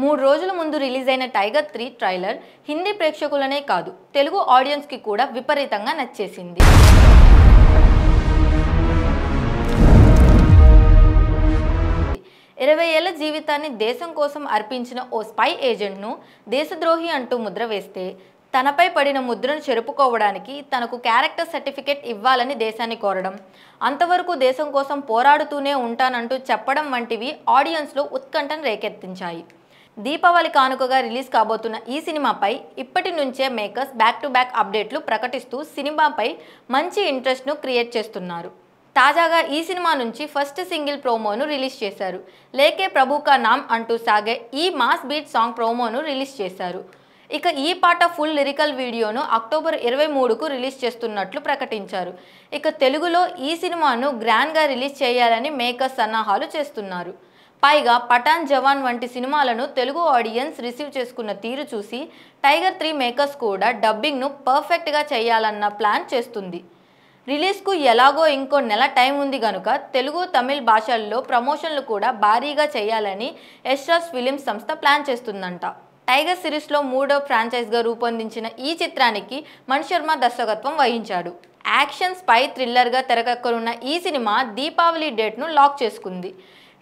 మూడు రోజుల ముందు రిలీజ్ అయిన టైగర్ త్రీ ట్రైలర్ హిందీ ప్రేక్షకులనే కాదు తెలుగు ఆడియన్స్కి కూడా విపరీతంగా నచ్చేసింది. ఇరవై ఏళ్ళ జీవితాన్ని దేశం కోసం అర్పించిన ఓ స్పై ఏజెంట్ను దేశద్రోహి అంటూ ముద్ర వేస్తే తనపై పడిన ముద్రను చెరుపుకోవడానికి తనకు క్యారెక్టర్ సర్టిఫికేట్ ఇవ్వాలని దేశాన్ని కోరడం అంతవరకు దేశం కోసం పోరాడుతూనే ఉంటానంటూ చెప్పడం వంటివి ఆడియన్స్లో ఉత్కంఠను రేకెత్తించాయి. దీపావళి కానుకగా రిలీజ్ కాబోతున్న ఈ సినిమాపై ఇప్పటి నుంచే మేకర్స్ బ్యాక్ టు బ్యాక్ అప్డేట్లు ప్రకటిస్తూ సినిమాపై మంచి ఇంట్రెస్ట్ను క్రియేట్ చేస్తున్నారు. తాజాగా ఈ సినిమా నుంచి ఫస్ట్ సింగిల్ ప్రోమోను రిలీజ్ చేశారు. లేకే ప్రభు కా నామ్ అంటూ సాగే ఈ మాస్ బీట్ సాంగ్ ప్రోమోను రిలీజ్ చేశారు. ఇక ఈ పాట ఫుల్ లిరికల్ వీడియోను అక్టోబర్ ఇరవై మూడుకు రిలీజ్ చేస్తున్నట్లు ప్రకటించారు. ఇక తెలుగులో ఈ సినిమాను గ్రాండ్గా రిలీజ్ చేయాలని మేకర్స్ సన్నాహాలు చేస్తున్నారు. పైగా పఠాన్ జవాన్ వంటి సినిమాలను తెలుగు ఆడియన్స్ రిసీవ్ చేసుకున్న తీరు చూసి టైగర్ త్రీ మేకర్స్ కూడా డబ్బింగ్ను పర్ఫెక్ట్గా చేయాలన్న ప్లాన్ చేస్తుంది. రిలీజ్కు ఎలాగో ఇంకో నెల టైం ఉంది గనుక తెలుగు తమిళ్ భాషల్లో ప్రమోషన్లు కూడా భారీగా చేయాలని ఎస్రాస్ ఫిలిమ్స్ సంస్థ ప్లాన్ చేస్తుందంట. టైగర్ సిరీస్లో మూడో ఫ్రాంచైజ్గా రూపొందించిన ఈ చిత్రానికి మణి శర్మ దర్శకత్వం వహించాడు. యాక్షన్ స్పై థ్రిల్లర్గా తెరకెక్కనున్న ఈ సినిమా దీపావళి డేట్ను లాక్ చేసుకుంది.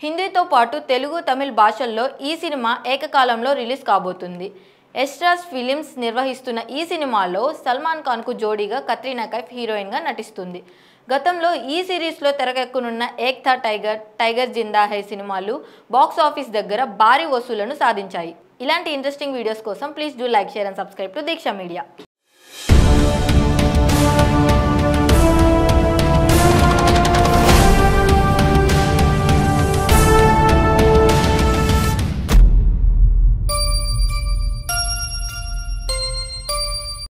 హిందీతో పాటు తెలుగు తమిళ్ భాషల్లో ఈ సినిమా ఏకకాలంలో రిలీజ్ కాబోతుంది. ఎస్ట్రాస్ ఫిలిమ్స్ నిర్వహిస్తున్న ఈ సినిమాలో సల్మాన్ ఖాన్కు జోడీగా కత్రీనా కైఫ్ హీరోయిన్గా నటిస్తుంది. గతంలో ఈ సిరీస్లో తెరకెక్కనున్న ఏక్తా టైగర్ టైగర్ జిందా హై సినిమాలు బాక్స్ ఆఫీస్ దగ్గర భారీ వసూళ్ళను సాధించాయి. ఇలాంటి ఇంట్రెస్టింగ్ వీడియోస్ కోసం please do like share and subscribe to Deeksha media.